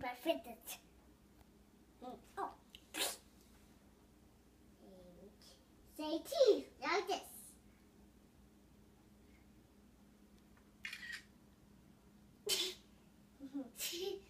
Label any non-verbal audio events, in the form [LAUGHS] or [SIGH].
perfect it. Mm. Oh. And say teeth like this. [LAUGHS]